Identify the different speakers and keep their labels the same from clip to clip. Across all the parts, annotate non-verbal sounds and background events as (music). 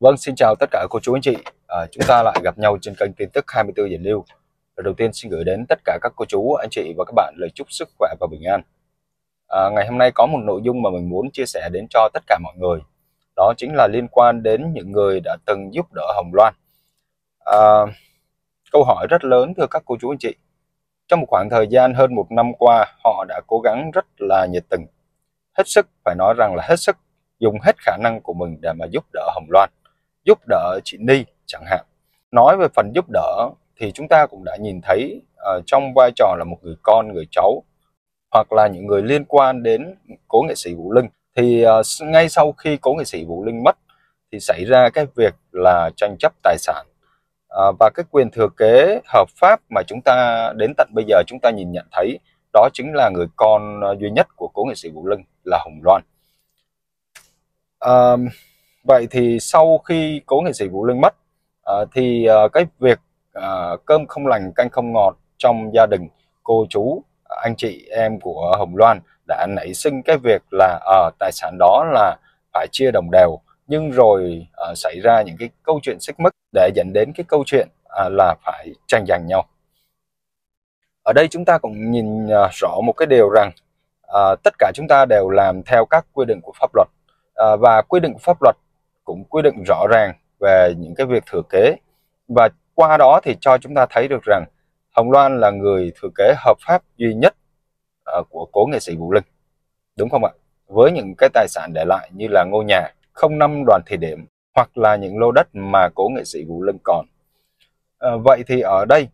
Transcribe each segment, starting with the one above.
Speaker 1: Vâng, xin chào tất cả cô chú anh chị. À, chúng ta lại gặp nhau trên kênh tin tức 24 giờ lưu. Đầu tiên xin gửi đến tất cả các cô chú, anh chị và các bạn lời chúc sức khỏe và bình an. À, ngày hôm nay có một nội dung mà mình muốn chia sẻ đến cho tất cả mọi người. Đó chính là liên quan đến những người đã từng giúp đỡ Hồng Loan. À, câu hỏi rất lớn thưa các cô chú anh chị. Trong một khoảng thời gian hơn một năm qua, họ đã cố gắng rất là nhiệt tình, hết sức, phải nói rằng là hết sức, dùng hết khả năng của mình để mà giúp đỡ Hồng Loan giúp đỡ chị Ni chẳng hạn. Nói về phần giúp đỡ thì chúng ta cũng đã nhìn thấy uh, trong vai trò là một người con, người cháu hoặc là những người liên quan đến cố nghệ sĩ Vũ Linh thì uh, ngay sau khi cố nghệ sĩ Vũ Linh mất thì xảy ra cái việc là tranh chấp tài sản uh, và cái quyền thừa kế hợp pháp mà chúng ta đến tận bây giờ chúng ta nhìn nhận thấy đó chính là người con duy nhất của cố nghệ sĩ Vũ Linh là Hồng Loan. Uh, vậy thì sau khi cố nghệ sĩ Vũ Linh mất uh, thì uh, cái việc uh, cơm không lành canh không ngọt trong gia đình cô chú anh chị em của Hồng Loan đã nảy sinh cái việc là uh, tài sản đó là phải chia đồng đều. Nhưng rồi uh, xảy ra những cái câu chuyện xích mích để dẫn đến cái câu chuyện uh, là phải tranh giành nhau. Ở đây chúng ta cũng nhìn uh, rõ một cái điều rằng uh, tất cả chúng ta đều làm theo các quy định của pháp luật. Uh, và quy định của pháp luật cũng quy định rõ ràng về những cái việc thừa kế. Và qua đó thì cho chúng ta thấy được rằng Hồng Loan là người thừa kế hợp pháp duy nhất ờ, của cố nghệ sĩ Vũ Linh. Đúng không ạ? Với những cái tài sản để lại như là ngôi nhà không năm đoàn thị điểm hoặc là những lô đất mà cố nghệ sĩ Vũ Linh còn. À, vậy thì ở đây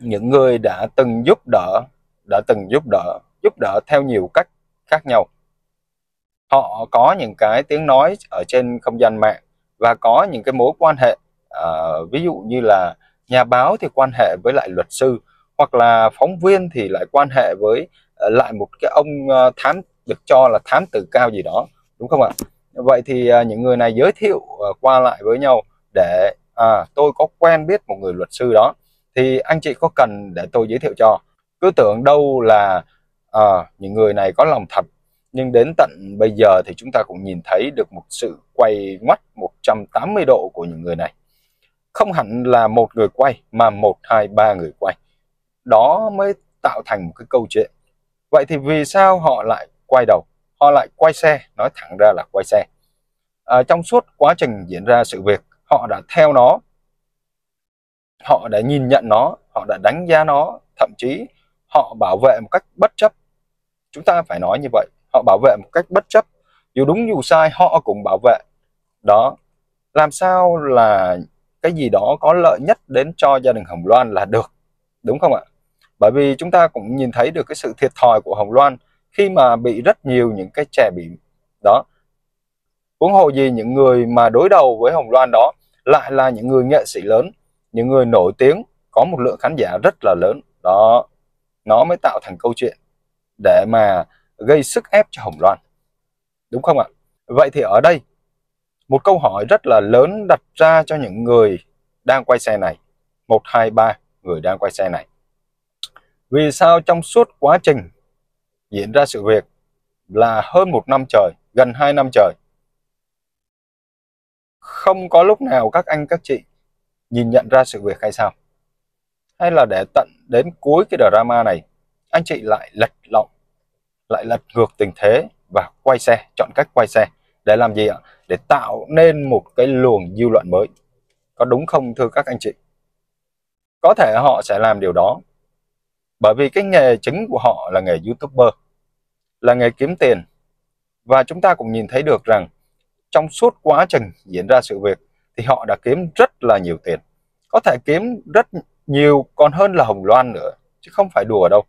Speaker 1: những người đã từng giúp đỡ đã từng giúp đỡ giúp đỡ theo nhiều cách khác nhau họ có những cái tiếng nói ở trên không gian mạng và có những cái mối quan hệ uh, ví dụ như là nhà báo thì quan hệ với lại luật sư hoặc là phóng viên thì lại quan hệ với uh, lại một cái ông uh, thám được cho là thám tử cao gì đó đúng không ạ? Vậy thì uh, những người này giới thiệu uh, qua lại với nhau để à, tôi có quen biết một người luật sư đó thì anh chị có cần để tôi giới thiệu cho? Cứ tưởng đâu là à, những người này có lòng thật nhưng đến tận bây giờ thì chúng ta cũng nhìn thấy được một sự quay ngoắt 180 độ của những người này. Không hẳn là một người quay mà một hai ba người quay. Đó mới tạo thành một cái câu chuyện. Vậy thì vì sao họ lại quay đầu? Họ lại quay xe nói thẳng ra là quay xe. À, trong suốt quá trình diễn ra sự việc họ đã theo nó. Họ đã nhìn nhận nó họ đã đánh giá nó thậm chí họ bảo vệ một cách bất chấp. Chúng ta phải nói như vậy họ bảo vệ một cách bất chấp. Dù đúng, dù sai, họ cũng bảo vệ. Đó. Làm sao là cái gì đó có lợi nhất đến cho gia đình Hồng Loan là được, đúng không ạ? Bởi vì chúng ta cũng nhìn thấy được cái sự thiệt thòi của Hồng Loan khi mà bị rất nhiều những cái trẻ bị, đó. Huống hồ gì những người mà đối đầu với Hồng Loan đó lại là những người nghệ sĩ lớn, những người nổi tiếng, có một lượng khán giả rất là lớn. Đó. Nó mới tạo thành câu chuyện để mà gây sức ép cho Hồng Loan. Đúng không ạ? Vậy thì ở đây, một câu hỏi rất là lớn đặt ra cho những người đang quay xe này. một hai ba người đang quay xe này. Vì sao trong suốt quá trình diễn ra sự việc là hơn một năm trời, gần hai năm trời, không có lúc nào các anh các chị nhìn nhận ra sự việc hay sao? Hay là để tận đến cuối cái drama này, anh chị lại lật lọng lại lật ngược tình thế và quay xe, chọn cách quay xe. Để làm gì ạ? Để tạo nên một cái luồng dư luận mới. Có đúng không thưa các anh chị? Có thể họ sẽ làm điều đó. Bởi vì cái nghề chính của họ là nghề YouTuber, là nghề kiếm tiền. Và chúng ta cũng nhìn thấy được rằng trong suốt quá trình diễn ra sự việc thì họ đã kiếm rất là nhiều tiền. Có thể kiếm rất nhiều còn hơn là Hồng Loan nữa, chứ không phải đùa đâu.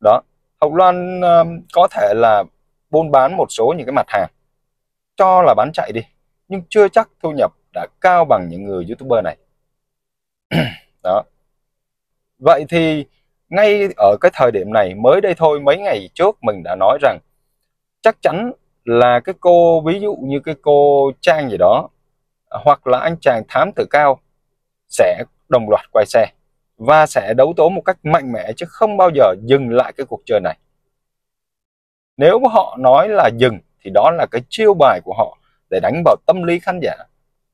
Speaker 1: Đó, Hồng Loan um, có thể là buôn bán một số những cái mặt hàng cho là bán chạy đi nhưng chưa chắc thu nhập đã cao bằng những người youtuber này. (clears throat) Đó. Vậy thì ngay ở cái thời điểm này mới đây thôi mấy ngày trước mình đã nói rằng chắc chắn là cái cô ví dụ như cái cô trang gì đó hoặc là anh chàng thám tử cao sẽ đồng loạt quay xe và sẽ đấu tố một cách mạnh mẽ chứ không bao giờ dừng lại cái cuộc chơi này. Nếu họ nói là dừng thì đó là cái chiêu bài của họ để đánh vào tâm lý khán giả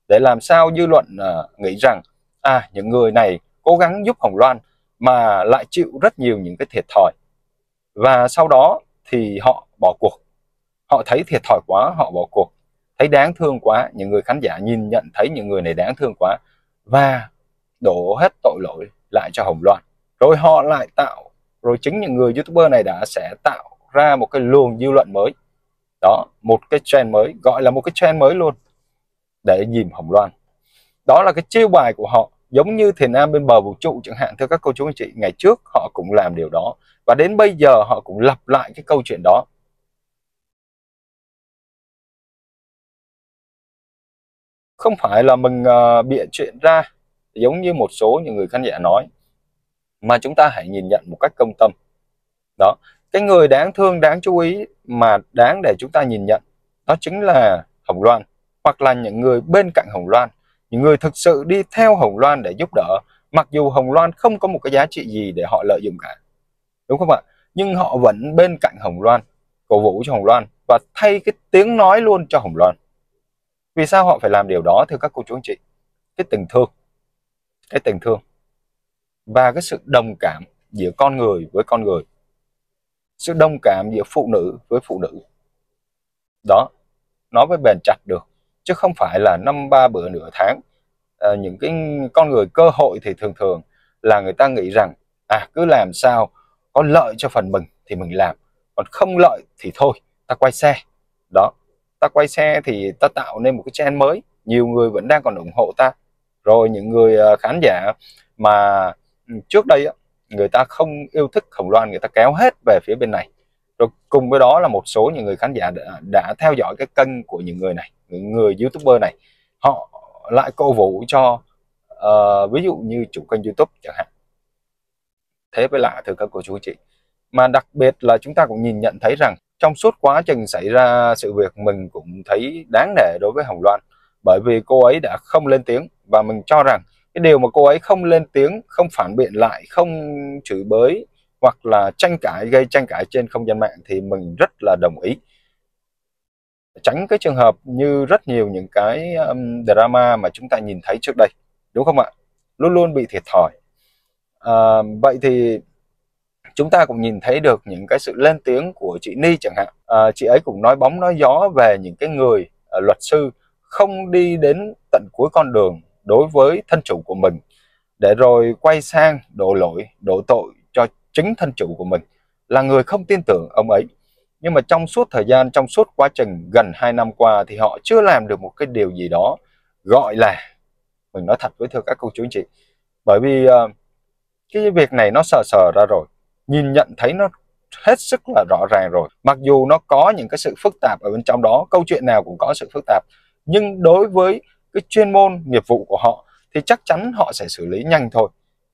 Speaker 1: để làm sao dư luận uh, nghĩ rằng à những người này cố gắng giúp Hồng Loan mà lại chịu rất nhiều những cái thiệt thòi. Và sau đó thì họ bỏ cuộc. Họ thấy thiệt thòi quá họ bỏ cuộc. Thấy đáng thương quá những người khán giả nhìn nhận thấy những người này đáng thương quá và đổ hết tội lỗi lại cho Hồng loạn, rồi họ lại tạo rồi chính những người youtuber này đã sẽ tạo ra một cái luồng dư luận mới. Đó một cái trend mới gọi là một cái trend mới luôn để dìm Hồng Loan. Đó là cái chiêu bài của họ giống như thiền nam bên bờ vũ trụ chẳng hạn. Thưa các cô chú anh chị ngày trước họ cũng làm điều đó và đến bây giờ họ cũng lặp lại cái câu chuyện đó. Không phải là mình uh, bịa chuyện ra giống như một số những người khán giả nói, mà chúng ta hãy nhìn nhận một cách công tâm. Đó, cái người đáng thương, đáng chú ý mà đáng để chúng ta nhìn nhận, đó chính là Hồng Loan, hoặc là những người bên cạnh Hồng Loan, những người thực sự đi theo Hồng Loan để giúp đỡ, mặc dù Hồng Loan không có một cái giá trị gì để họ lợi dụng cả. Đúng không ạ? Nhưng họ vẫn bên cạnh Hồng Loan, cổ vũ cho Hồng Loan và thay cái tiếng nói luôn cho Hồng Loan. Vì sao họ phải làm điều đó, thưa các cô chú anh chị? Cái tình thương cái tình thương và cái sự đồng cảm giữa con người với con người sự đồng cảm giữa phụ nữ với phụ nữ. Đó nó mới bền chặt được chứ không phải là năm ba bữa nửa tháng à, những cái con người cơ hội thì thường thường là người ta nghĩ rằng à cứ làm sao có lợi cho phần mình thì mình làm còn không lợi thì thôi ta quay xe. Đó ta quay xe thì ta tạo nên một cái trend mới nhiều người vẫn đang còn ủng hộ ta rồi những người ờ, khán giả mà ừ, trước đây người ta không yêu thích Hồng Loan người ta kéo hết về phía bên này. Rồi cùng với đó là một số những người khán giả đã, đã theo dõi cái kênh của những người này những người youtuber này. Họ lại cổ vũ cho uh, ví dụ như chủ kênh youtube chẳng hạn. Thế với lạ thưa các cô chú chị. Mà đặc biệt là chúng ta cũng nhìn nhận thấy rằng trong suốt quá trình xảy ra sự việc mình cũng thấy đáng nể đối với Hồng Loan. Bởi vì cô ấy đã không lên tiếng và mình cho rằng cái điều mà cô ấy không lên tiếng không phản biện lại không chửi bới hoặc là tranh cãi gây tranh cãi trên không gian mạng thì mình rất là đồng ý. Tránh cái trường hợp như rất nhiều những cái um, drama mà chúng ta nhìn thấy trước đây đúng không ạ? Luôn luôn bị thiệt thòi. À, vậy thì chúng ta cũng nhìn thấy được những cái sự lên tiếng của chị Ni chẳng hạn. À, chị ấy cũng nói bóng nói gió về những cái người uh, luật sư không đi đến tận cuối con đường đối với thân chủ của mình để rồi quay sang đổ lỗi đổ tội cho chính thân chủ của mình là người không tin tưởng ông ấy. Nhưng mà trong suốt thời gian trong suốt quá trình gần 2 năm qua thì họ chưa làm được một cái điều gì đó gọi là mình nói thật với thưa các cô chú anh chị bởi vì uh, cái việc này nó sờ sờ ra rồi nhìn nhận thấy nó hết sức là rõ ràng rồi. Mặc dù nó có những cái sự phức tạp ở bên trong đó câu chuyện nào cũng có sự phức tạp nhưng đối với cái chuyên môn nghiệp vụ của họ thì chắc chắn họ sẽ xử lý nhanh thôi.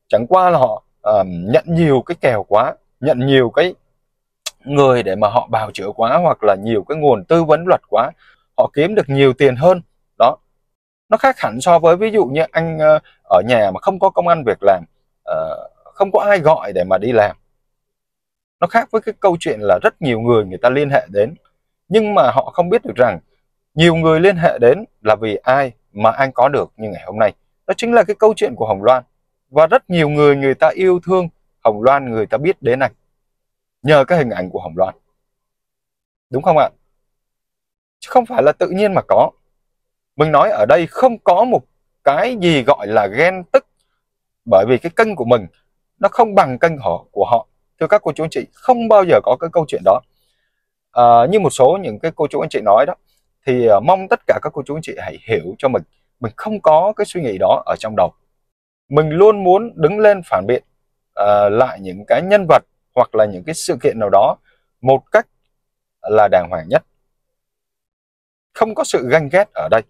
Speaker 1: Chẳng qua là họ uh, nhận nhiều cái kèo quá nhận nhiều cái người để mà họ bào chữa quá hoặc là nhiều cái nguồn tư vấn luật quá họ kiếm được nhiều tiền hơn. Đó. Nó khác hẳn so với ví dụ như anh uh, ở nhà mà không có công ăn việc làm uh, không có ai gọi để mà đi làm. Nó khác với cái câu chuyện là rất nhiều người người ta liên hệ đến nhưng mà họ không biết được rằng nhiều người liên hệ đến là vì ai? Mà anh có được như ngày hôm nay. Đó chính là cái câu chuyện của Hồng Loan. Và rất nhiều người người ta yêu thương Hồng Loan người ta biết đến anh nhờ cái hình ảnh của Hồng Loan. Đúng không ạ? Chứ không phải là tự nhiên mà có. Mình nói ở đây không có một cái gì gọi là ghen tức bởi vì cái kênh của mình nó không bằng kênh họ của họ. Thưa các cô chú anh chị không bao giờ có cái câu chuyện đó. À, như một số những cái cô chú anh chị nói đó thì ờ, mong tất cả các cô chú anh chị hãy hiểu cho mình. Mình không có cái suy nghĩ đó ở trong đầu. Mình luôn muốn đứng lên phản biện uh, lại những cái nhân vật hoặc là những cái sự kiện nào đó một cách là đàng hoàng nhất. Không có sự ganh ghét ở đây.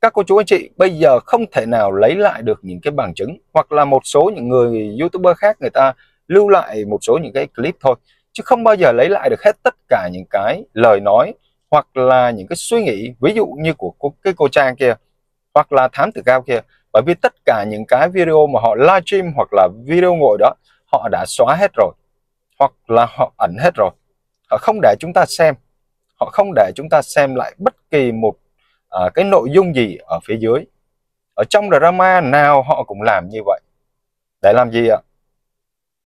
Speaker 1: Các cô chú anh chị bây giờ không thể nào lấy lại được những cái bằng chứng hoặc là một số những người youtuber khác người ta lưu lại một số những cái clip thôi. Chứ không bao giờ lấy lại được hết tất cả những cái lời nói hoặc là những cái suy nghĩ ví dụ như của cô, cái cô trang kia hoặc là thám tử cao kia. Bởi vì tất cả những cái video mà họ livestream hoặc là video ngồi đó họ đã xóa hết rồi hoặc là họ ẩn hết rồi. Họ không để chúng ta xem họ không để chúng ta xem lại bất kỳ một uh, cái nội dung gì ở phía dưới. Ở trong drama nào họ cũng làm như vậy. Để làm gì ạ?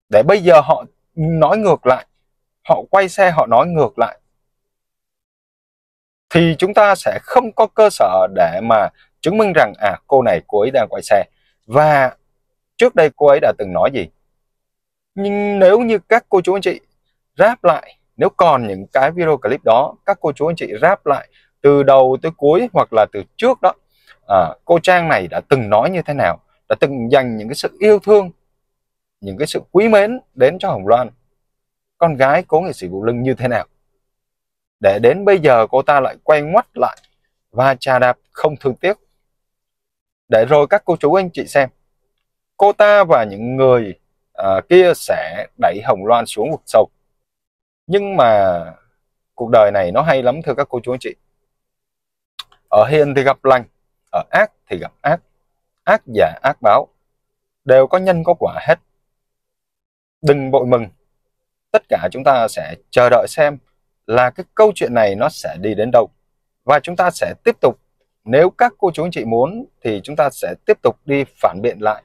Speaker 1: Để bây giờ họ nói ngược lại họ quay xe họ nói ngược lại thì chúng ta sẽ không có cơ sở để mà chứng minh rằng à cô này cô ấy đang quay xe. Và trước đây cô ấy đã từng nói gì? Nhưng nếu như các cô chú anh chị ráp lại nếu còn những cái video clip đó các cô chú anh chị ráp lại từ đầu tới cuối hoặc là từ trước đó à, cô Trang này đã từng nói như thế nào đã từng dành những cái sự yêu thương những cái sự quý mến đến cho Hồng Loan con gái cố nghệ sĩ Vũ Linh như thế nào? Để đến bây giờ cô ta lại quay ngoắt lại. Và trà đạp không thương tiếc. Để rồi các cô chú anh chị xem. Cô ta và những người à, kia sẽ đẩy Hồng Loan xuống vực sâu. Nhưng mà cuộc đời này nó hay lắm thưa các cô chú anh chị. Ở hiền thì gặp lành ở ác thì gặp ác. Ác giả ác báo đều có nhân có quả hết. Đừng bội mừng. Tất cả chúng ta sẽ chờ đợi xem là cái câu chuyện này nó sẽ đi đến đâu. Và chúng ta sẽ tiếp tục, nếu các cô chú anh chị muốn thì chúng ta sẽ tiếp tục đi phản biện lại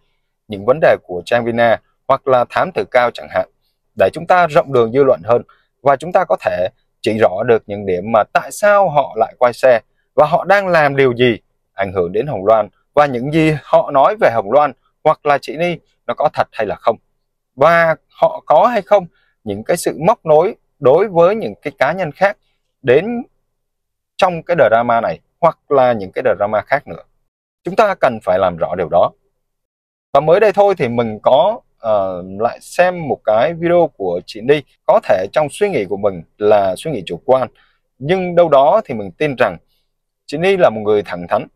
Speaker 1: những vấn đề của Trang Vina hoặc là thám tử cao chẳng hạn, để chúng ta rộng đường dư luận hơn và chúng ta có thể chỉ rõ được những điểm mà tại sao họ lại quay xe và họ đang làm điều gì ảnh hưởng đến Hồng Loan và những gì họ nói về Hồng Loan hoặc là chị Ni nó có thật hay là không. Và họ có hay không, những cái sự móc nối đối với những cái cá nhân khác đến trong cái drama này hoặc là những cái drama khác nữa. Chúng ta cần phải làm rõ điều đó. Và mới đây thôi thì mình có uh, lại xem một cái video của chị Ni. Có thể trong suy nghĩ của mình là suy nghĩ chủ quan nhưng đâu đó thì mình tin rằng chị Ni là một người thẳng thắn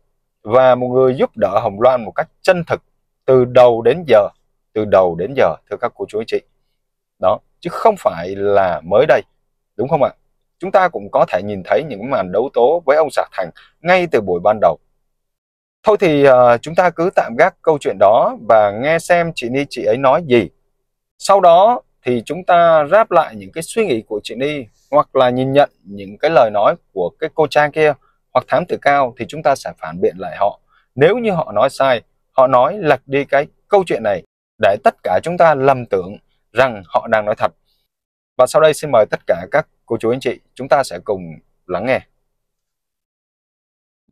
Speaker 1: và một người giúp đỡ Hồng Loan một cách chân thực từ đầu đến giờ từ đầu đến giờ thưa các cô chú anh chị. Đó chứ không phải là mới đây đúng không ạ? Chúng ta cũng có thể nhìn thấy những màn đấu tố với ông Sạc Thành ngay từ buổi ban đầu. Thôi thì uh, chúng ta cứ tạm gác câu chuyện đó và nghe xem chị Ni chị ấy nói gì. Sau đó thì chúng ta ráp lại những cái suy nghĩ của chị Ni hoặc là nhìn nhận những cái lời nói của cái cô Trang kia hoặc thám tử cao thì chúng ta sẽ phản biện lại họ. Nếu như họ nói sai họ nói lật đi cái câu chuyện này để tất cả chúng ta lầm tưởng rằng họ đang nói thật. Và sau đây xin mời tất cả các cô chú anh chị, chúng ta sẽ cùng lắng nghe.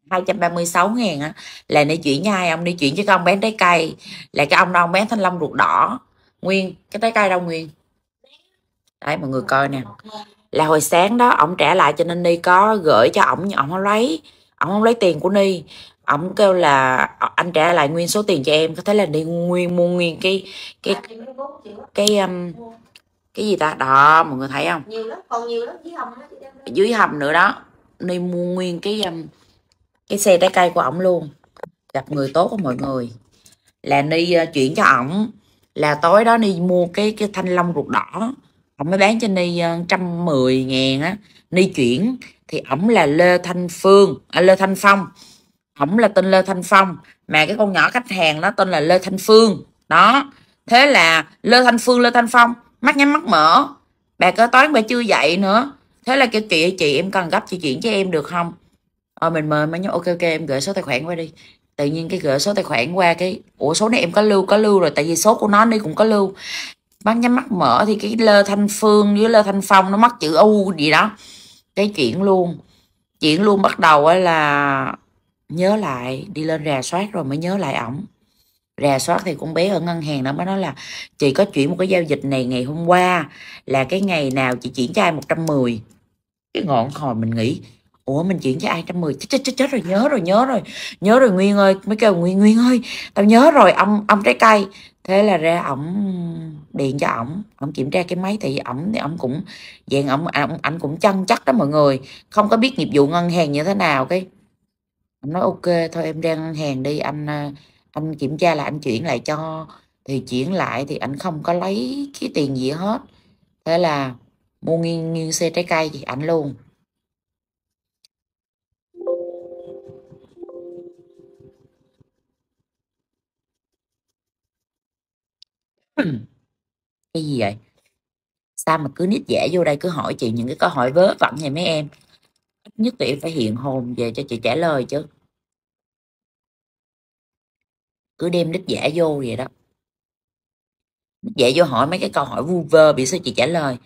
Speaker 2: 236 ngàn á, là để chuyển nhai ông đi chuyển cho cái ông bán trái cây? Là cái ông đó, ông bán thanh long ruột đỏ. Nguyên, cái trái cây đâu nguyên? Đấy, mọi người coi nè. Là hồi sáng đó, ông trả lại cho nên đi có gửi cho ổng nhưng ổng không lấy, ổng không lấy tiền của ni ổng kêu là anh trả lại nguyên số tiền cho em. Có thể là đi nguyên mua nguyên cái cái cái um, cái gì ta? Đó mọi người thấy không? Nhiều lắm còn nhiều lắm dưới hầm dưới hầm nữa đó. Đi mua nguyên cái um, cái xe trái cây của ổng luôn. Gặp người tốt của mọi người. Là đi uh, chuyển cho ổng. Là tối đó đi mua cái cái thanh long ruột đỏ. Ổng mới bán cho ni uh, trăm mười ngàn á. Ni chuyển thì ổng là lê thanh phương à, lê thanh phong ổng là tên lê thanh phong, mà cái con nhỏ khách hàng nó tên là lê thanh phương. Đó, thế là lê thanh phương, lê thanh phong, mắt nhắm mắt mở. Bà kế toán bà chưa dậy nữa. Thế là kêu, chị chị, em cần gấp chị chuyển cho em được không? Ờ mình mời, mới nhớ, ok ok, em gửi số tài khoản qua đi. Tự nhiên cái gửi số tài khoản qua cái, ủa, số này em có lưu có lưu rồi, tại vì số của nó đi cũng có lưu. Mắt nhắm mắt mở thì cái lơ thanh phương với lơ thanh phong nó mắc chữ u gì đó. Cái chuyện luôn. Chuyện luôn bắt đầu là nhớ lại, đi lên rà soát rồi mới nhớ lại ổng. Rà soát thì con bé ở ngân hàng nó mới nói là, chị có chuyển một cái giao dịch này ngày hôm qua, là cái ngày nào chị chuyển cho ai 110 cái ngọn hồi mình nghĩ, ủa, mình chuyển cho ai trăm mười? Chết chết chết chết rồi, nhớ rồi nhớ rồi nhớ rồi nguyên ơi, mới kêu, nguyên nguyên ơi, tao nhớ rồi, ông ông trái cây. Thế là ra ổng điện cho ổng ổng kiểm tra cái máy thì ổng thì ổng cũng, dạng ổng ổng cũng chân chắc đó mọi người, không có biết nghiệp vụ ngân hàng như thế nào, cái anh nói ok, thôi em đang hàng đi, anh ờ, anh kiểm tra là anh chuyển lại cho. Thì chuyển lại thì anh không có lấy cái tiền gì hết. Thế là mua nghiêng nghiêng xe trái cây thì ảnh luôn. Cái gì vậy? Sao mà cứ nít dễ vô đây cứ hỏi chị những cái câu hỏi vớ vẩn vậy mấy em? Nhất tiện phải hiện hồn về cho chị trả lời chứ. Cứ đem đích giả vô vậy đó. Đích giả vô hỏi mấy cái câu hỏi vu vơ bị sao chị trả lời.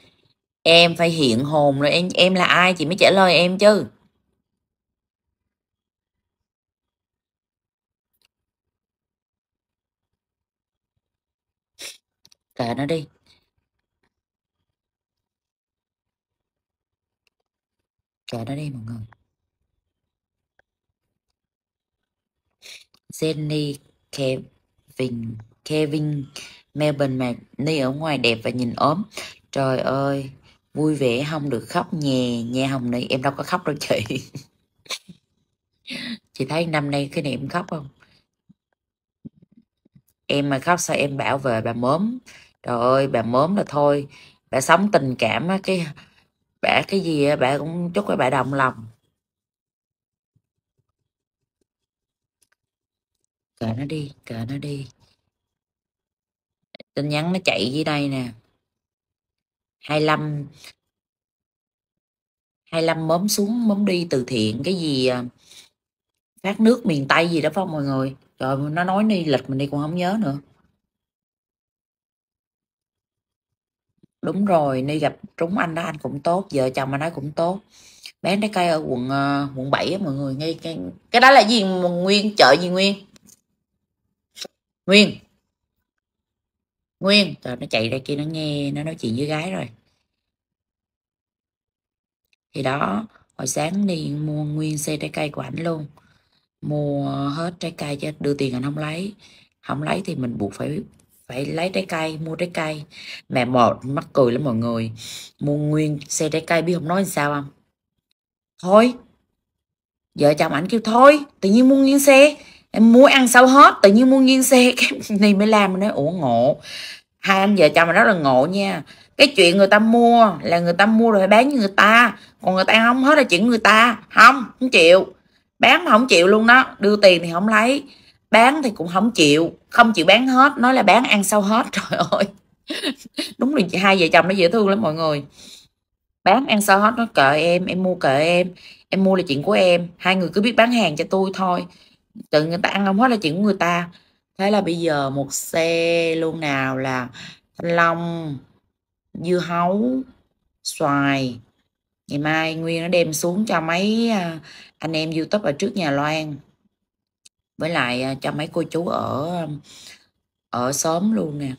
Speaker 2: Em phải hiện hồn rồi em em là ai chị mới trả lời em chứ? Kệ nó đi. Kệ nó đây mọi người. Jenny, Kevin Kevin, Melbourne mà Ni ở ngoài đẹp và nhìn ốm. Trời ơi, vui vẻ không được khóc nhè nha hồng Ni. Em đâu có khóc đâu chị. (laughs) Chị thấy năm nay cái này em khóc không? Em mà khóc sao em bảo vệ bà mớm. Trời ơi, bà mớm là thôi. Bà sống tình cảm á, cái bả cái gì á bà cũng chúc các bà đồng lòng. Cờ nó đi cờ nó đi. Tin nhắn nó chạy dưới đây nè. 25 25 mớm xuống mớm đi từ thiện, cái gì à, phát nước miền Tây gì đó, phải không mọi người? Trời nó nói đi lịch mình đi cũng không nhớ nữa. Đúng rồi đi gặp trúng anh đó anh cũng tốt vợ chồng anh ấy cũng tốt. Bán trái cây ở quận uh, quận 7 á mọi người ngay cái cái đó là gì? Nguyên chợ gì nguyên? Nguyên. Nguyên. Trời nó chạy ra kia nó nghe nó nói chuyện với gái rồi. Thì đó hồi sáng đi mua nguyên xe trái cây của ảnh luôn. Mua hết trái cây cho đưa tiền anh không lấy. Không lấy thì mình buộc phải phải lấy trái cây, mua trái cây. Mẹ một mắc cười lắm mọi người. Mua nguyên xe trái cây, biết không, nói sao không? Thôi, vợ chồng ảnh kêu, thôi, tự nhiên mua nguyên xe. Em mua ăn sao hết, tự nhiên mua nguyên xe. (laughs) Cái này mới làm mình nói, ủa, ngộ. Hai anh vợ chồng mà rất là ngộ nha. Cái chuyện người ta mua là người ta mua rồi phải bán cho người ta. Còn người ta không hết là chuyện người ta. Không không chịu. Bán mà không chịu luôn đó. Đưa tiền thì không lấy bán thì cũng không chịu không chịu bán hết, nói là bán ăn sau hết, (laughs) trời ơi. Đúng là hai vợ chồng nó dễ thương lắm mọi người. Bán ăn sau hết, nó cỡ em em mua cỡ em em mua là chuyện của em. Hai người cứ biết bán hàng cho tôi thôi. Tự người ta ăn không hết là chuyện của người ta. Thế là bây giờ một xe luôn nào là thanh long dưa hấu, xoài, ngày mai nguyên nó đem xuống cho mấy à, anh em youtube ở trước nhà loan với lại à, cho mấy cô chú ở ở xóm luôn nè.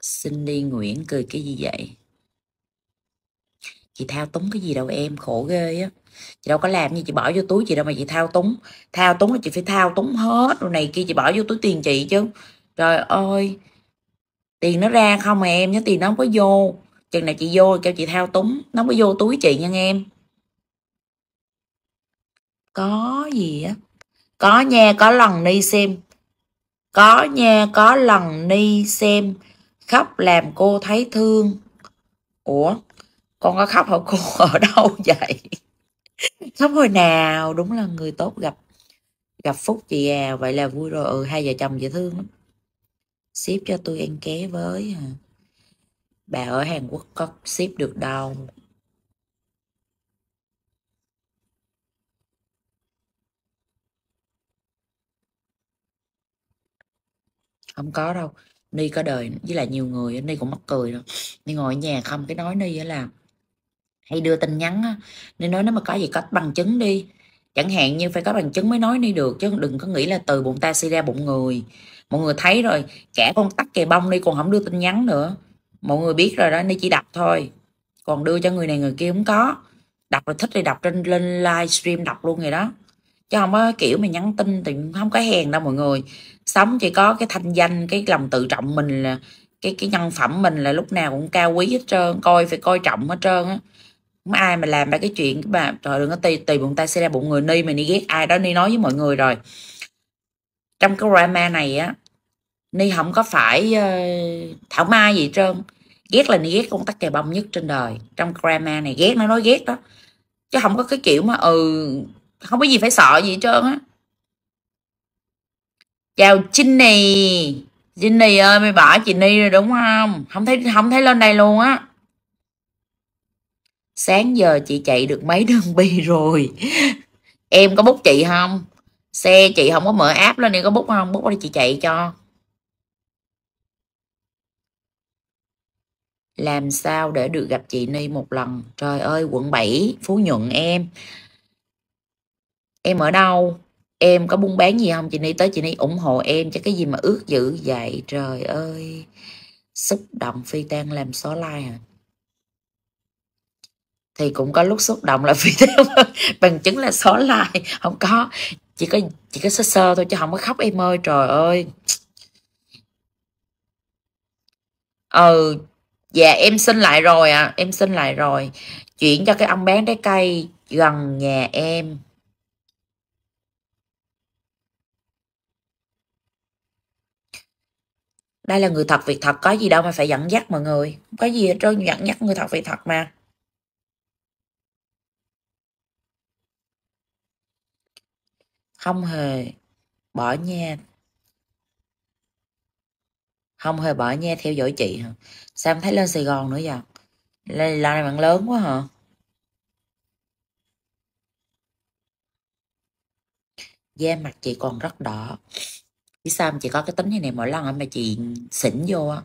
Speaker 2: Xin đi Nguyễn cười cái gì vậy? Chị thao túng cái gì đâu em, khổ ghê á. Chị đâu có làm gì, chị bỏ vô túi chị đâu mà chị thao túng. Thao túng là chị phải thao túng hết rồi này kia, chị bỏ vô túi tiền chị chứ. Trời ơi, tiền nó ra không mà em, nhớ tiền nó không có vô chừng này chị vô, kêu chị thao túng. Nó mới vô túi chị nha em. Có gì á? Có nha, có lần đi xem. Có nha, có lần đi xem khóc làm cô thấy thương. Ủa? Con có khóc hả cô? (laughs) Ở đâu vậy? Khóc hồi nào? Đúng là người tốt gặp gặp phúc chị à. Vậy là vui rồi. Ừ hai vợ chồng dễ thương lắm. Ship cho tôi ăn ké với à bà ở Hàn Quốc có ship được đâu không? Có đâu. Ni có đời với lại nhiều người Ni cũng mắc cười rồi. Ni ngồi ở nhà không, cái nói Ni là hay đưa tin nhắn á. Nên nói nếu mà có gì có bằng chứng đi. Chẳng hạn như phải có bằng chứng mới nói đi được, chứ đừng có nghĩ là từ bụng ta suy ra bụng người. Mọi người thấy rồi cả con tắc kè bông đi còn không đưa tin nhắn nữa mọi người biết rồi đó, nên chỉ đọc thôi. Còn đưa cho người này, người kia không có. Đọc rồi thích thì đọc trên, lên livestream đọc luôn vậy đó. Chứ không có kiểu mà nhắn tin thì không có hèn đâu mọi người. Sống chỉ có cái thanh danh, cái lòng tự trọng mình là, cái cái nhân phẩm mình là lúc nào cũng cao quý hết trơn, coi phải coi trọng hết trơn á. Không ai mà làm ra cái chuyện mà trời đừng có tùy tùy bụng ta sẽ ra bụng người, ni mà đi ghét ai đó, ni nói với mọi người rồi. Trong cái drama này á ni không có phải uh, thảo mai gì trơn. Ghét là ni ghét con tắc kè bông nhất trên đời. Trong drama này ghét nó nói ghét đó. Chứ không có cái kiểu mà ừ không có gì phải sợ gì hết trơn á. Chào Ginny. Này ơi mày bỏ chị Ni rồi đúng không? Không thấy không thấy lên đây luôn á. Sáng giờ chị chạy được mấy đơn bi rồi? (laughs) Em có bút chị không? Xe chị không có mở app lên đi có bút không? Bút đi chị chạy cho. Làm sao để được gặp chị Ni một lần? Trời ơi, quận 7 Phú Nhuận em. Em ở đâu? Em có buôn bán gì không? Chị Ni tới chị Ni ủng hộ em cho cái gì mà ước dữ vậy? Trời ơi, xúc động phi tan làm xóa like à thì cũng có lúc xúc động là phi tan (laughs) bằng chứng là xóa like không có, chỉ có chỉ có sơ sơ thôi chứ không có khóc em ơi, trời ơi. Ừ dạ em xin lại rồi à em xin lại rồi. Chuyển cho cái ông bán trái cây gần nhà em. Đây là người thật việc thật. Có gì đâu mà phải dẫn dắt mọi người. Không có gì hết trơn, dẫn dắt người thật việc thật mà. Không hề. Bỏ nha không hề bỏ nha theo dõi chị hả? Sao em thấy lên sài gòn nữa giờ? Lên là này bạn lớn quá hả? Da mặt chị còn rất đỏ. Biết sao chị có cái tính như này mỗi lần mà chị xỉn vô á,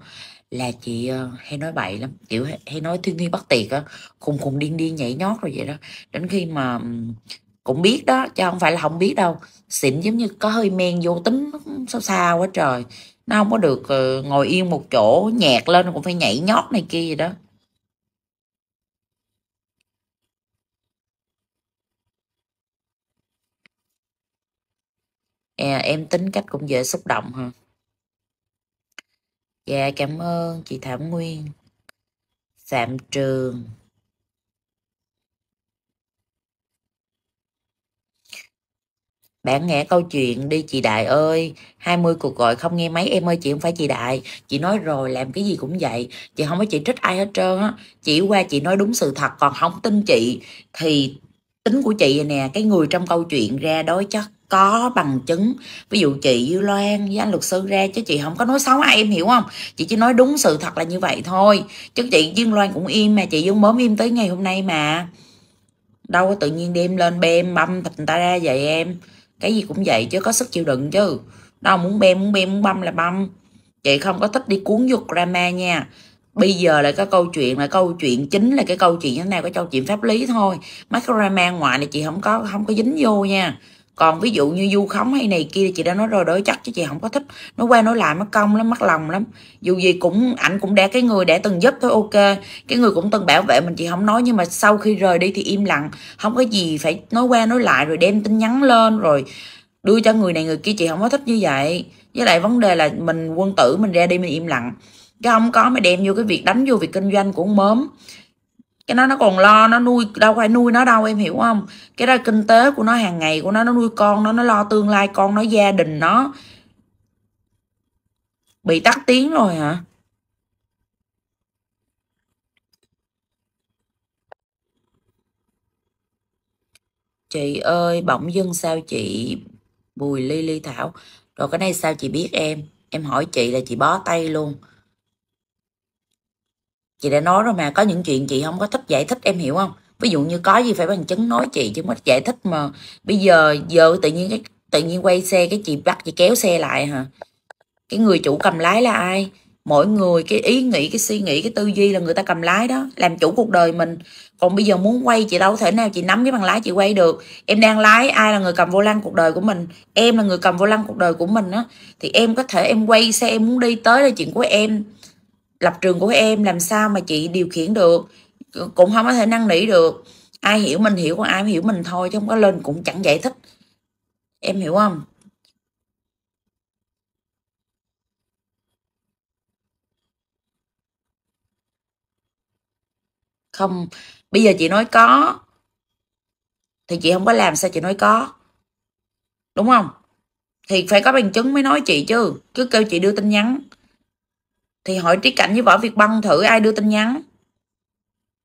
Speaker 2: là chị ờ, hay nói bậy lắm. Kiểu hay nói thiên thiên bất tiệt á, khùng khùng điên điên nhảy nhót rồi vậy đó. Đến khi mà cũng biết đó, chứ không phải là không biết đâu. Xỉn giống như có hơi men vô, tính sao sao quá trời nó không có được ờ, ngồi yên một chỗ nhạc lên cũng phải nhảy nhót này kia gì đó. À, em tính cách cũng dễ xúc động hả? Dạ cảm ơn chị thảo nguyên. Phạm trường. Bạn nghe câu chuyện đi, chị Đại ơi. 20 cuộc gọi không nghe máy. Em ơi, chị không phải chị Đại. Chị nói rồi, làm cái gì cũng vậy. Chị không có chị trích ai hết trơn á. Chị qua chị nói đúng sự thật, Còn không tin chị. Thì tính của chị nè, Cái người trong câu chuyện ra đối chất có bằng chứng. Ví dụ chị Dư Loan với anh luật sư ra, chứ chị không có nói xấu ai, em hiểu không? Chị chỉ nói đúng sự thật là như vậy thôi. Chứ chị Dương Loan cũng im mà, chị Dương mớm im tới ngày hôm nay mà. Đâu có tự nhiên đem lên bem băm thịt người ta ra vậy em cái gì cũng vậy chứ, có sức chịu đựng chứ. Đâu, muốn bem muốn bem, muốn băm là băm. Chị không có thích đi cuốn vô drama nha. Bây giờ là cái câu chuyện, là câu chuyện chính là cái câu chuyện như thế nào, cái câu chuyện pháp lý thôi. Mấy cái drama ngoại này chị không có không có dính vô nha còn ví dụ như du khống hay này kia, chị đã nói rồi, đối chắc chứ chị không có thích. Nó qua nói lại mất công lắm, mất lòng lắm. Dù gì cũng, ảnh cũng đã cái người đã từng giúp thôi, ok. Cái người cũng từng bảo vệ mình, chị không nói, nhưng mà sau khi rời đi thì im lặng. Không có gì phải nói qua nói lại, rồi đem tin nhắn lên, rồi đưa cho người này người kia, chị không có thích như vậy. Với lại vấn đề là mình, quân tử mình ra đi mình im lặng. Chứ không có mà đem vô cái việc, đánh vô việc kinh doanh của mớm cái nó nó còn lo, nó nuôi, đâu phải nuôi nó đâu, em hiểu không? Cái đó kinh tế của nó hàng ngày của nó nó nuôi con nó nó lo tương lai con nó, gia đình nó. Bị tắt tiếng rồi hả? Chị ơi, bỗng dưng sao chị bùi ly ly thảo? Rồi cái này sao chị biết em? Em hỏi chị là chị bó tay luôn chị đã nói rồi mà, có những chuyện chị không có thích giải thích, em hiểu không? Ví dụ như có gì phải bằng chứng nói chị chứ không giải thích mà. Bây giờ giờ tự nhiên cái, tự nhiên quay xe, cái chị bắt, chị kéo xe lại hả? Cái người chủ cầm lái là ai? Mỗi người, cái ý nghĩ, cái suy nghĩ, cái tư duy là người ta cầm lái đó, làm chủ cuộc đời mình. Còn bây giờ muốn quay, chị đâu thể nào chị nắm cái bằng lái chị quay được? Em đang lái, ai là người cầm vô lăng cuộc đời của mình? Em là người cầm vô lăng cuộc đời của mình á. Thì em có thể em quay xe, em muốn đi tới là chuyện của em lập trường của em, làm sao mà chị điều khiển được? Cũng không có thể năn nỉ được. Ai hiểu mình hiểu, còn ai hiểu mình thôi, chứ không có lên cũng chẳng giải thích. Em hiểu không? Không, bây giờ chị nói có, thì chị không có làm sao chị nói có. Đúng không? Thì phải có bằng chứng mới nói chị chứ, cứ kêu chị đưa tin nhắn thì hỏi trí cảnh với võ việt băng thử ai đưa tin nhắn.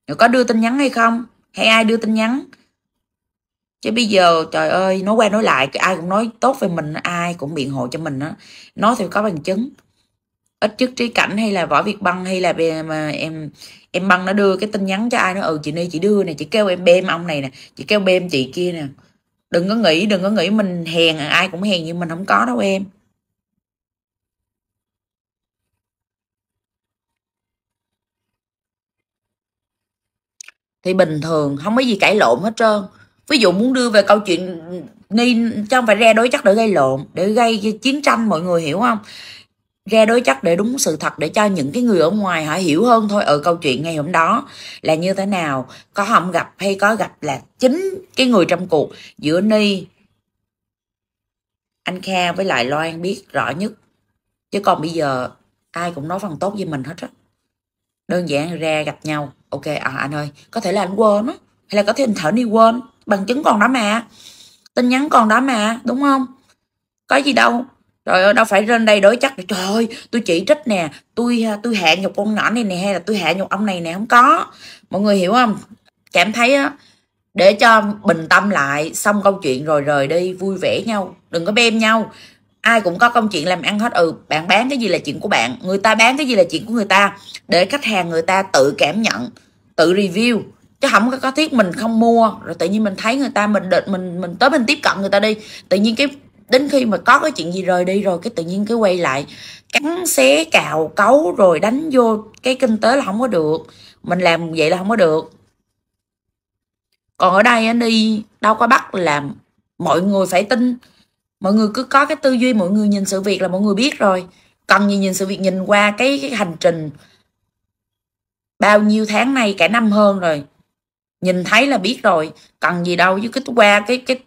Speaker 2: Rồi có đưa tin nhắn hay không? Hay ai đưa tin nhắn? Chứ bây giờ, trời ơi, nói qua nói lại ai cũng nói tốt về mình, ai cũng biện hộ cho mình á. Nói thì có bằng chứng. Ít trước trí cảnh hay là võ việt băng hay là mà em em băng nó đưa cái tin nhắn cho ai nó ừ chị đi chị đưa nè, chị kêu em bêm ông này nè, chị kêu bêm chị kia nè. Đừng có nghĩ, đừng có nghĩ mình hèn, ai cũng hèn nhưng mình không có đâu em. Thì bình thường, không có gì cãi lộn hết trơn. Ví dụ muốn đưa về câu chuyện ni trong phải ra đối chắc để gây lộn, để gây chiến tranh, mọi người hiểu không? Ra đối chắc để đúng sự thật, để cho những cái người ở ngoài họ hiểu hơn thôi, ở câu chuyện ngày hôm đó là như thế nào. Có không gặp hay có gặp là chính cái người trong cuộc giữa ni, anh kha với lại loan biết rõ nhất. Chứ còn bây giờ ai cũng nói phần tốt với mình hết á. Đơn giản ra gặp nhau ok à anh ơi, có thể là anh quên á, hay là có thể anh thở đi quên, bằng chứng còn đó mà. Tin nhắn còn đó mà, đúng không? Có gì đâu rồi đâu phải lên đây đối chắc trời ơi, tôi chỉ trích nè, tôi à, tôi hạ nhục con nhỏ này nè, hay là tôi hạ nhục ông này nè, không có. Mọi người hiểu không? Cảm thấy á, để cho bình tâm lại, xong câu chuyện rồi rời đi, vui vẻ nhau, đừng có bem nhau ai cũng có công chuyện làm ăn hết. Ừ bạn bán cái gì là chuyện của bạn. Người ta bán cái gì là chuyện của người ta. Để khách hàng người ta tự cảm nhận tự review. Chứ không có, có thiết mình không mua. Rồi tự nhiên mình thấy người ta mình định mình mình tới mình tiếp cận người ta đi. Tự nhiên cái đến khi mà có cái chuyện gì rời đi rồi cái tự nhiên cái quay lại. Cắn xé cào cấu rồi đánh vô cái kinh tế là không có được. Mình làm vậy là không có được. Còn ở đây anh đi đâu có bắt làm mọi người phải tin mọi người cứ có cái tư duy mọi người nhìn sự việc là mọi người biết rồi. Cần gì nhìn sự việc nhìn qua cái, cái hành trình bao nhiêu tháng nay cả năm hơn rồi. Nhìn thấy là biết rồi. Cần gì đâu chứ cứ qua cái cái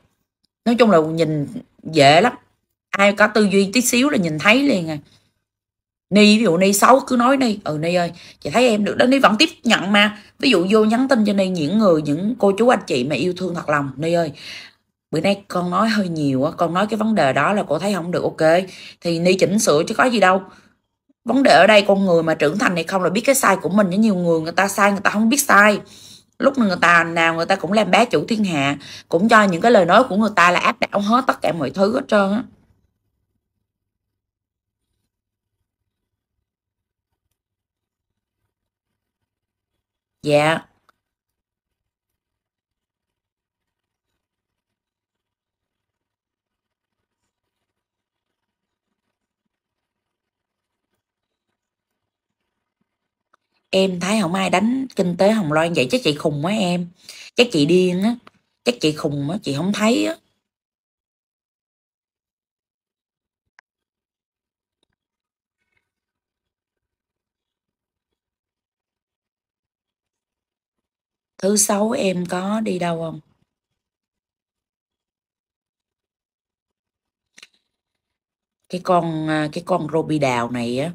Speaker 2: nói chung là nhìn dễ lắm. Ai có tư duy tí xíu là nhìn thấy liền à. Ni ví dụ Ni xấu cứ nói Ni. Ừ Ni ơi chị thấy em được đó Ni vẫn tiếp nhận mà. Ví dụ vô nhắn tin cho Ni những người Những cô chú anh chị mà yêu thương thật lòng. Ni ơi bữa nay con nói hơi nhiều á, con nói cái vấn đề đó là cô thấy không được, ok. Thì Ni chỉnh sửa chứ có gì đâu. Vấn đề ở đây con người mà trưởng thành này không là biết cái sai của mình. Với nhiều người người ta sai, người ta không biết sai. Lúc mà người ta, nào người ta cũng làm bá chủ thiên hạ, cũng cho những cái lời nói của người ta là áp đảo hết tất cả mọi thứ hết trơn á. Dạ. Em thấy không ai đánh kinh tế hồng loan vậy, chắc chị khùng quá em. Chắc chị điên á. Chắc chị khùng á chị không thấy á. Thứ sáu em có đi đâu không? Cái con à, cái con Ruby đào này á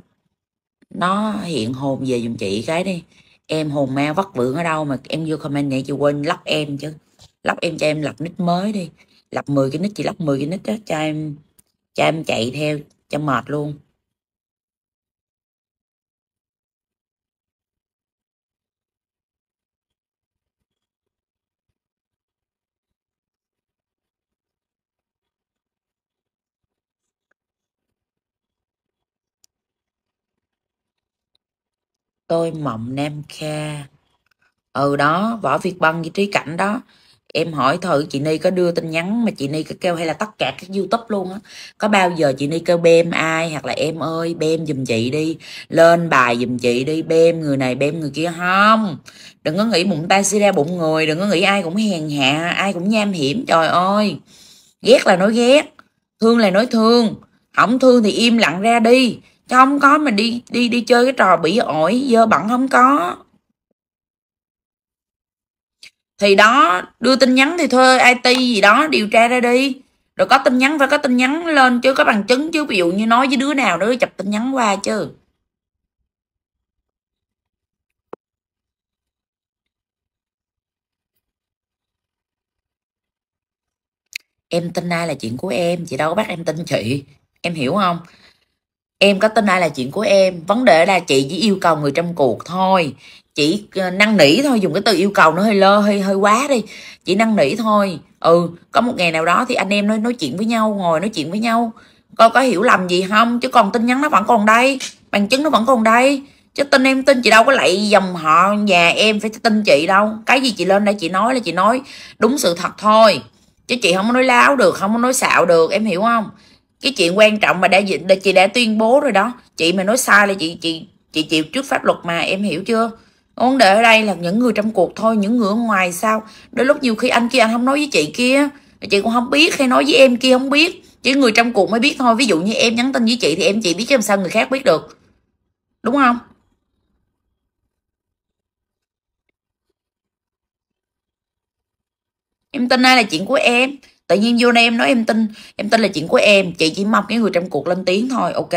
Speaker 2: nó hiện hồn về dùm chị cái đi. Em hồn ma vất vượng ở đâu mà em vô comment này chị quên lắp em chứ. Lắp em cho em lập nick mới đi. Lập 10 cái nick, chị lắp 10 cái nick đó cho em cho em chạy theo cho mệt luôn. Tôi mộng nam kha ừ đó, võ việt băng với trí cảnh đó. Em hỏi thử chị Ni có đưa tin nhắn mà chị Ni có kêu hay là tất cả các youtube luôn á. Có bao giờ chị Ni kêu bem ai hoặc là em ơi bem giùm chị đi. Lên bài giùm chị đi bem người này bem người kia. Không, đừng có nghĩ bụng tay sẽ ra bụng người, đừng có nghĩ ai cũng hèn hạ, ai cũng nham hiểm. Trời ơi, ghét là nói ghét, thương là nói thương. Không thương thì im lặng ra đi không có mà đi đi đi chơi cái trò bị ổi, dơ bẩn không có. Thì đó, đưa tin nhắn thì thuê IT gì đó, điều tra ra đi. Rồi có tin nhắn, phải có tin nhắn lên chứ có bằng chứng chứ ví dụ như nói với đứa nào đó, chụp tin nhắn qua chứ. Em tin ai là chuyện của em? Chị đâu có bắt em tin chị. Em hiểu không? Em có tin ai là chuyện của em. Vấn đề là chị chỉ yêu cầu người trong cuộc thôi. Chị ờ, năn nỉ thôi, dùng cái từ yêu cầu nó hơi lơ, hơi hơi quá đi. Chị năn nỉ thôi. Ừ có một ngày nào đó thì anh em nói nói chuyện với nhau, ngồi nói chuyện với nhau. Coi có hiểu lầm gì không? Chứ còn tin nhắn nó vẫn còn đây. Bằng chứng nó vẫn còn đây. Chứ tin em tin chị đâu có lạy dòng họ, nhà em phải tin chị đâu. Cái gì chị lên đây chị nói là chị nói đúng sự thật thôi. Chứ chị không có nói láo được, không có nói xạo được, em hiểu không? Cái chuyện quan trọng mà đã, chị đã tuyên bố rồi đó. Chị mà nói sai là chị chị chị chịu trước pháp luật mà em hiểu chưa? Vấn đề ở đây là những người trong cuộc thôi những người ở ngoài sao? Đôi lúc nhiều khi anh kia anh không nói với chị kia. Chị cũng không biết hay nói với em kia không biết. Chỉ người trong cuộc mới biết thôi. Ví dụ như em nhắn tin với chị thì em chị biết chứ làm sao người khác biết được. Đúng không? Em tin ai là chuyện của em? Tự nhiên vô đây em nói, em tin em tin là chuyện của em. Chị chỉ mong cái người trong cuộc lên tiếng thôi. Ok,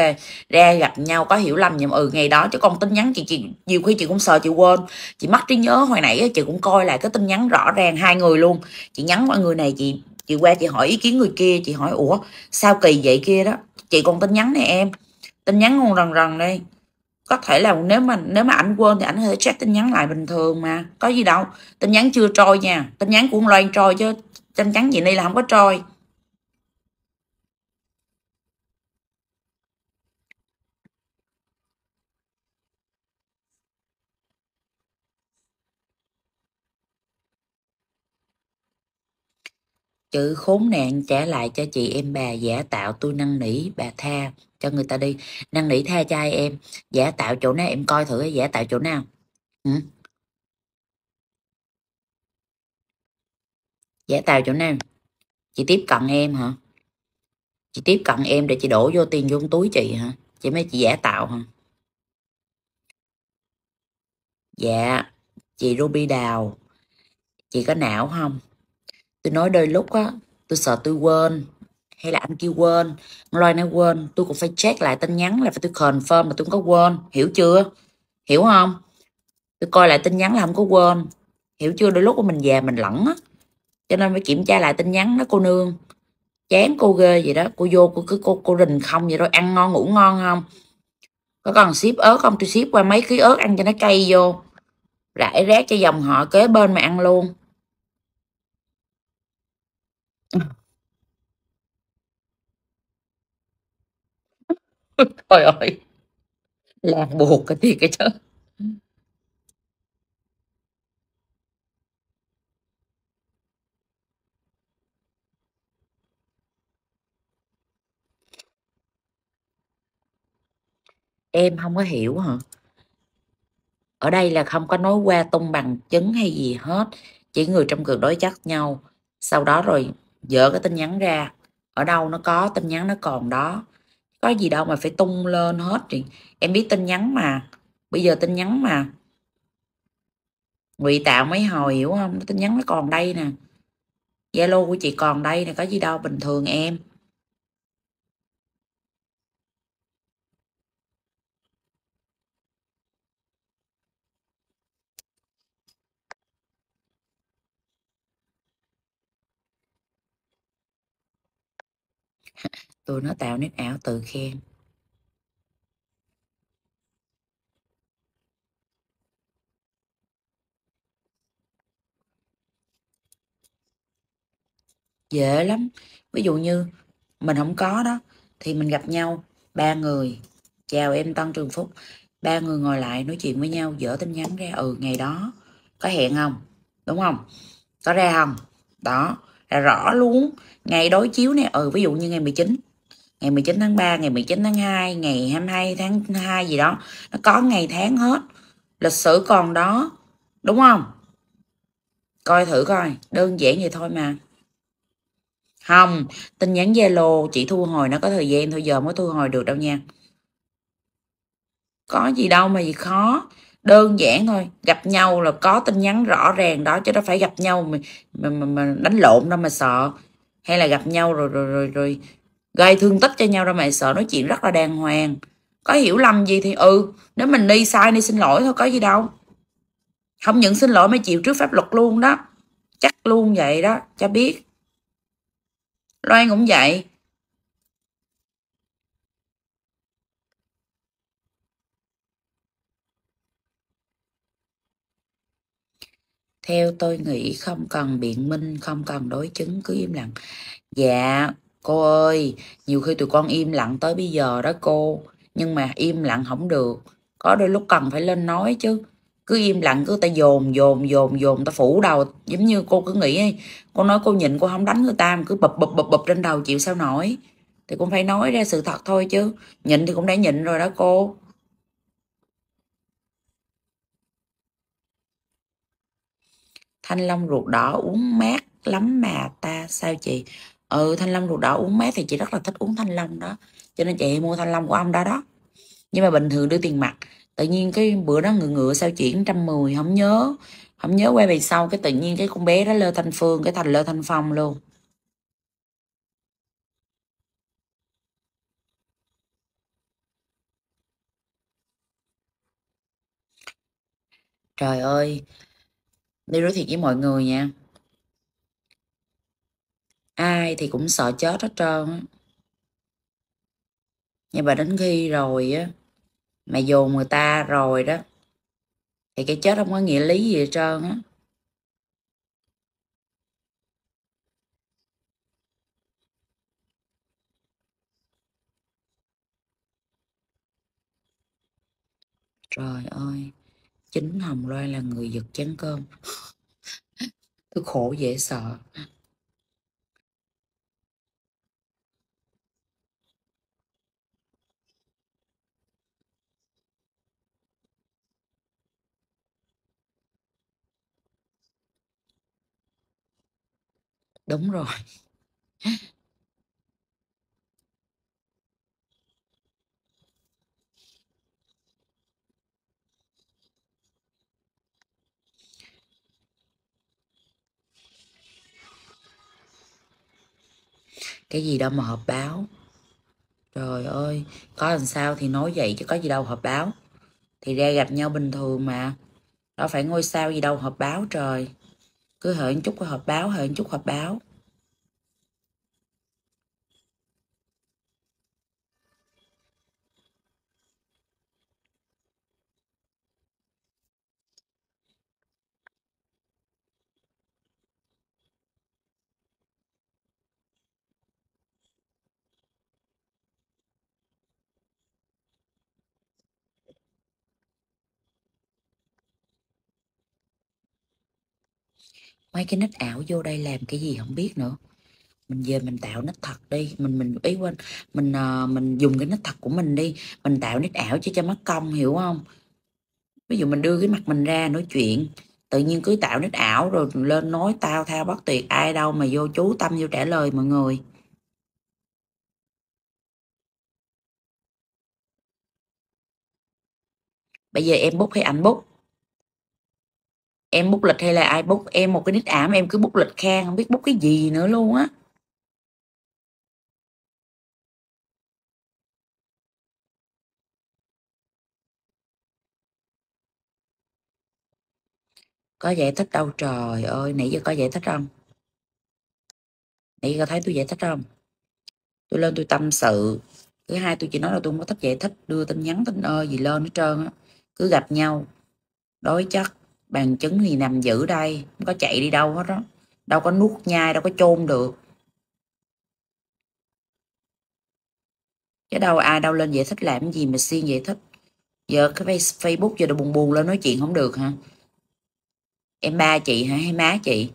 Speaker 2: ra gặp nhau có hiểu lầm nhưng ừ ngày đó chứ còn tin nhắn chị chị, nhiều khi chị cũng sợ chị quên. Chị mất trí nhớ hồi nãy chị cũng coi lại cái tin nhắn rõ ràng hai người luôn. Chị nhắn qua người này, chị chị qua chị hỏi ý kiến người kia, chị hỏi, ủa, sao kỳ vậy kia đó? Chị còn tin nhắn này em. Tin nhắn còn rần rần đây. Có thể là nếu mà nếu mà ảnh quên thì ảnh có thể check tin nhắn lại bình thường mà, có gì đâu. Tin nhắn chưa trôi nha, tin nhắn của loan trôi chứ tin trắng chị ni là không có trôi. Chữ khốn nạn trả lại cho chị em bà giả tạo tôi năn nỉ, bà tha. Cho người ta đi. Năn nỉ tha trai em? Giả tạo chỗ nào? Em coi thử, giả tạo chỗ nào. Ừ? Giả tạo chỗ nào? Chị tiếp cận em hả? Chị tiếp cận em để chị đổ vô tiền vô túi chị hả? Chị mới chị giả tạo hả? Dạ chị Ruby Đào. Chị có não không? Tôi nói đôi lúc á, tôi sợ tôi quên. Hay là anh kêu quên. Loài nó quên. Tôi cũng phải check lại tin nhắn là phải tôi confirm mà tôi không có quên. Hiểu chưa? Hiểu không? Tôi coi lại tin nhắn là không có quên. Hiểu chưa? Đôi lúc mình già mình lẫn á cho nên phải kiểm tra lại tin nhắn đó, cô nương. Chán cô ghê vậy đó. Cô vô, cô cứ, cô cô rình không vậy đó. Ăn ngon, ngủ ngon không? Có còn ship ớt không? Tôi ship qua mấy ký ớt ăn cho nó cay vô. Rải rác cho dòng họ kế bên mà ăn luôn. (laughs) Trời ơi. Làm buộc cái thiệt cái chứ em không có hiểu hả? Ở đây là không có nói qua tung bằng chứng hay gì hết, chỉ người trong cuộc đối chất nhau. Sau đó rồi dỡ cái tin nhắn ra. Ở đâu nó có, tin nhắn nó còn đó. Có gì đâu mà phải tung lên hết thì em biết tin nhắn mà. Bây giờ tin nhắn mà. Ngụy tạo mấy hồi hiểu không? Tin nhắn nó còn đây nè. Zalo của chị còn đây nè, có gì đâu, bình thường em. Tôi nó tạo nét ảo tự khen dễ lắm. Ví dụ như mình không có đó, thì mình gặp nhau, ba người. Chào em Tân Trường Phúc. Ba người ngồi lại nói chuyện với nhau, dở tin nhắn ra ừ ngày đó có hẹn không? Đúng không? Có ra không? Đó là rõ luôn. Ngày đối chiếu này ừ ví dụ như ngày 19 ngày 19 tháng 3 ngày 19 tháng 2 ngày 22 tháng 2 gì đó, nó có ngày tháng hết. Lịch sử còn đó, đúng không? Coi thử coi, đơn giản vậy thôi mà. Không, tin nhắn zalo chỉ thu hồi, nó có thời gian, thôi giờ mới thu hồi được đâu nha. Có gì đâu mà gì khó đơn giản thôi. Gặp nhau là có tin nhắn rõ ràng đó chứ đâu phải gặp nhau mà, mà, mà, mà đánh lộn đâu mà sợ. Hay là gặp nhau rồi rồi rồi rồi gây thương tích cho nhau đâu mà sợ. Nói chuyện rất là đàng hoàng. Có hiểu lầm gì thì ừ nếu mình đi sai đi xin lỗi thôi có gì đâu. Không những xin lỗi mà chịu trước pháp luật luôn đó. Chắc luôn vậy đó cho biết. Loan cũng vậy. Theo tôi nghĩ không cần biện minh, không cần đối chứng, cứ im lặng. Dạ cô ơi, nhiều khi tụi con im lặng tới bây giờ đó cô, nhưng mà im lặng không được. Có đôi lúc cần phải lên nói chứ. Cứ im lặng, cứ ta dồn dồn dồn dồn, ta phủ đầu. Giống như cô cứ nghĩ ấy cô nói cô nhịn, cô không đánh người ta, mà cứ bập bập bập bập trên đầu chịu sao nổi? Thì cũng phải nói ra sự thật thôi chứ. Nhịn thì cũng đã nhịn rồi đó cô. Thanh long ruột đỏ uống mát lắm mà ta, sao chị? Ừ thanh long ruột đỏ uống mát thì chị rất là thích uống thanh long đó, cho nên chị mua thanh long của ông đó đó. Nhưng mà bình thường đưa tiền mặt, tự nhiên cái bữa đó ngựa ngựa sao chuyển trăm mười, không nhớ không nhớ quay về sau cái tự nhiên cái con bé đó lơ thanh phương, cái thành lơ thanh phong luôn. Trời ơi đi nói thiệt với mọi người nha. Ai thì cũng sợ chết hết trơn á. Nhưng mà đến khi rồi á mày dồn người ta rồi đó, thì cái chết không có nghĩa lý gì hết trơn á. Trời ơi chính hồng loan là người giật chén cơm. Tôi khổ dễ sợ. Đúng rồi. Cái gì đâu mà họp báo. Trời ơi, có làm sao thì nói vậy chứ có gì đâu họp báo. Thì ra gặp nhau bình thường mà. Đâu phải ngôi sao gì đâu họp báo trời. Cứ hở chút họp báo hở chút họp báo. Mấy cái nít ảo vô đây làm cái gì không biết nữa. Mình về mình tạo nít thật đi. Mình mình ý quên mình uh, mình dùng cái nít thật của mình đi. Mình tạo nít ảo chứ cho mất công hiểu không? Ví dụ mình đưa cái mặt mình ra nói chuyện tự nhiên cứ tạo nít ảo rồi lên nói tao thao bất tuyệt ai đâu mà vô chú tâm vô trả lời mọi người. Bây giờ em bút hay anh bút? Em bút lịch hay là ai bút em một cái nick ảm em cứ bút lịch khang, không biết bút cái gì nữa luôn á. Có giải thích đâu, trời ơi, nãy giờ có giải thích không? Nãy giờ thấy tôi giải thích không? Tôi lên tôi tâm sự. Thứ hai tôi chỉ nói là tôi không có thích giải thích, đưa tin nhắn, tin ơi gì lên hết trơn á. Cứ gặp nhau. Đối chất bằng chứng thì nằm giữ đây, không có chạy đi đâu hết đó đâu có nuốt nhai, đâu có chôn được. Cái đâu ai đâu lên giải thích làm gì mà xuyên giải thích. Giờ cái facebook giờ đồ buồn buồn lên nói chuyện không được hả? Em ba chị hả? Hay má chị?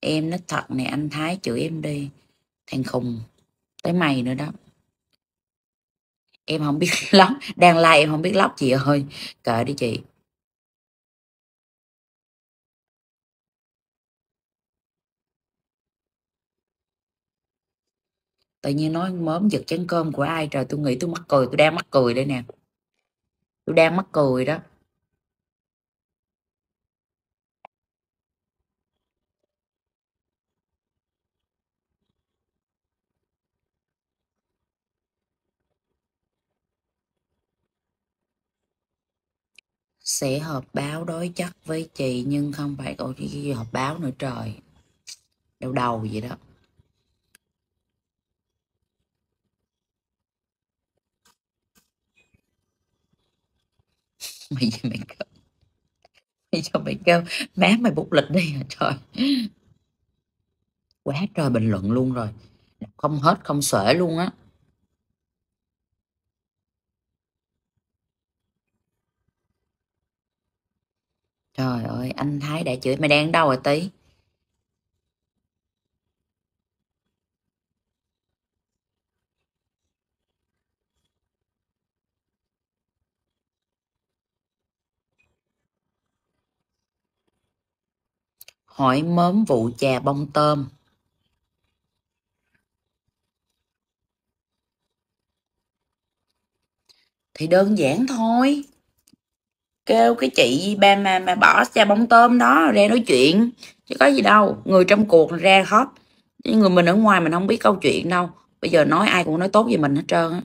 Speaker 2: Em nói thật này anh thái chửi em đi. Thằng khùng, tới mày nữa đó em không biết (laughs) lóc đang like em không biết lóc chị ơi. Kệ đi chị. Tự nhiên nói mớm giật chén cơm của ai trời, tôi nghĩ tôi mắc cười, tôi đang mắc cười đây nè. Tôi đang mắc cười đó. Sẽ họp báo đối chất với chị nhưng không phải cậu chỉ họp báo nữa, trời. Đầu đầu vậy đó. Mày mày kêu mày cho mày kêu má mày bút lịch đi hả? Trời. Quá trời bình luận luôn rồi. Không hết không xuể luôn á. Trời ơi, anh thái đã chửi mày đang đâu rồi tí hỏi mớm vụ chà bông tôm. Thì đơn giản thôi kêu cái chị ba mà mà bỏ chà bông tôm đó ra nói chuyện, chứ có gì đâu. Người trong cuộc ra hết. Nhưng người mình ở ngoài mình không biết câu chuyện đâu. Bây giờ nói ai cũng nói tốt về mình hết trơn á.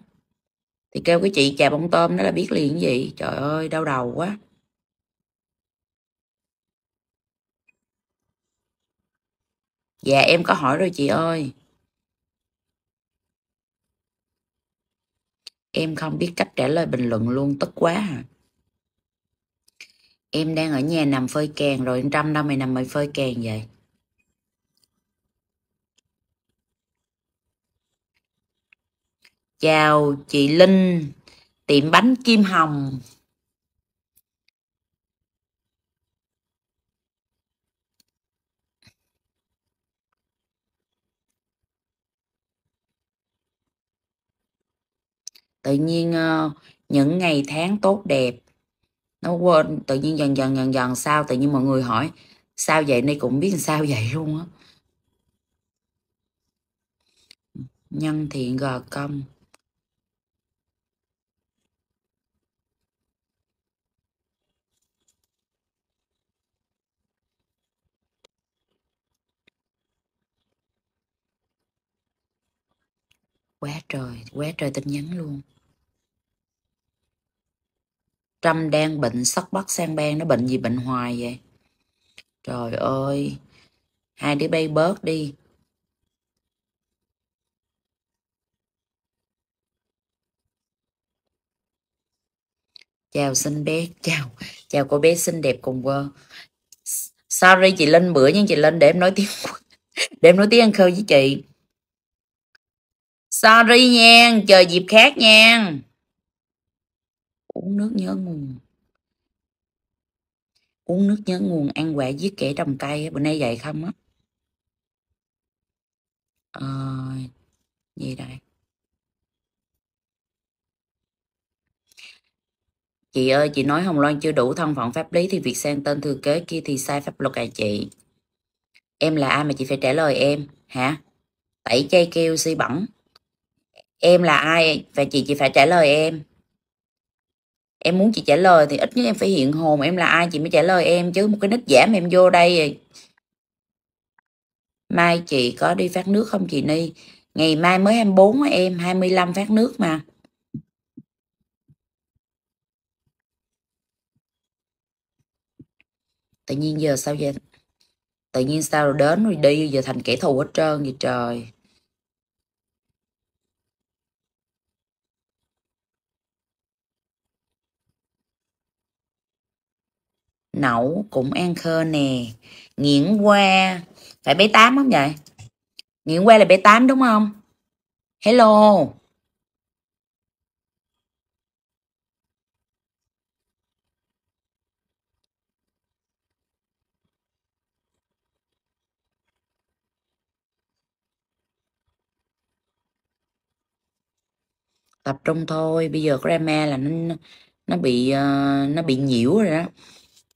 Speaker 2: Thì kêu cái chị chà bông tôm đó là biết liền cái gì? Trời ơi, đau đầu quá. Dạ em có hỏi rồi chị ơi. Em không biết cách trả lời bình luận luôn, tức quá à em đang ở nhà nằm phơi kèn rồi trăm năm mày nằm mày phơi kèn vậy? Chào chị linh, tiệm bánh kim hồng. Tự nhiên ờ, những ngày tháng tốt đẹp nó quên, tự nhiên dần dần dần dần sao tự nhiên mọi người hỏi, sao vậy? Nay cũng biết sao vậy luôn á. Nhân thiện gò công. Quá trời quá trời tin nhắn luôn. Trâm đang bệnh sắc bắt sang bang, nó bệnh gì bệnh hoài vậy? Trời ơi, hai đứa bay bớt đi. Chào xinh bé, chào chào cô bé xinh đẹp cùng vơ sorry, chị lên bữa nhưng chị lên để em nói tiếng, (laughs) để em nói tiếng ăn khơi với chị. Sorry nha, chờ dịp khác nha uống nước nhớ nguồn. Uống nước nhớ nguồn ăn quả giết kẻ trồng cây bữa nay vậy không á? Ờ, gì đây chị ơi chị nói hồng loan chưa đủ thân phận pháp lý thì việc sang tên thừa kế kia thì sai pháp luật à chị? Em là ai mà chị phải trả lời em hả? Tẩy chay kêu si bẩn em là ai và chị chị phải trả lời em em muốn chị trả lời thì ít nhất em phải hiện hồn em là ai chị mới trả lời em, chứ một cái nít giảm em vô đây mai chị có đi phát nước không chị Ni? Ngày mai mới 24 em 25 phát nước mà. Tự nhiên giờ sao vậy? Tự nhiên sao rồi đến rồi đi, giờ thành kẻ thù hết trơn vậy trời. Nậu cũng ăn khơ nè. Nghiễn qua phải bé tám không vậy? Nghiễn qua là bé tám đúng không? Hello. Tập trung thôi bây giờ grammar là nó nó bị uh, nó bị nhiễu rồi đó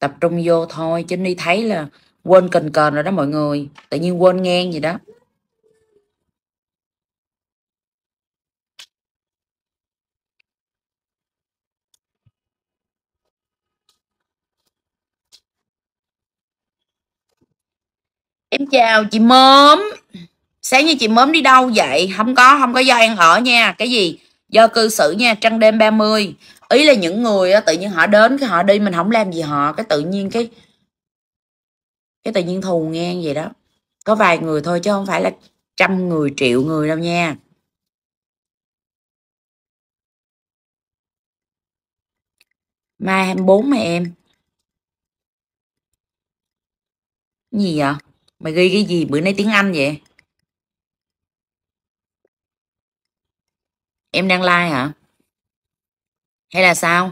Speaker 2: tập trung vô thôi, chứ đi thấy là quên cần cờn rồi đó mọi người. Tự nhiên quên ngang gì đó. Em chào chị mớm. Sáng như chị mớm đi đâu vậy? Không có không có do ăn ở nha. Cái gì? Do cư xử nha. Trăng đêm 30 ý là những người á, tự nhiên họ đến cái họ đi mình không làm gì họ cái tự nhiên cái cái tự nhiên thù ngang vậy đó. Có vài người thôi chứ không phải là trăm người triệu người đâu nha. Mai 24 mà em. Gì vậy? Mày ghi cái gì? Bữa nay tiếng anh vậy? Em đang like hả? Hay là sao?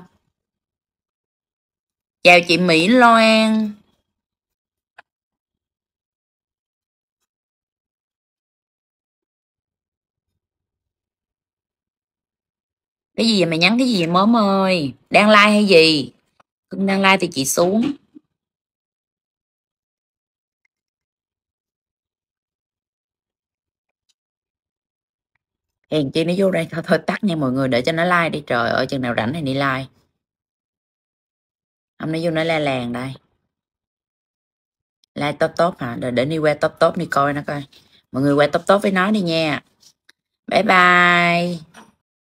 Speaker 2: Chào chị Mỹ Loan. Cái gì vậy mày nhắn cái gì mớm ơi? Đang like hay gì? Cưng đang like thì chị xuống. Hèn chi nó vô đây thôi thôi tắt nha mọi người để cho nó like đi. Trời ơi chừng nào rảnh thì đi like. Ông nó vô nó la làng đây. Like top top hả? Để, để đi qua top top đi coi nó coi. Mọi người qua top top với nó đi nha. Bye bye.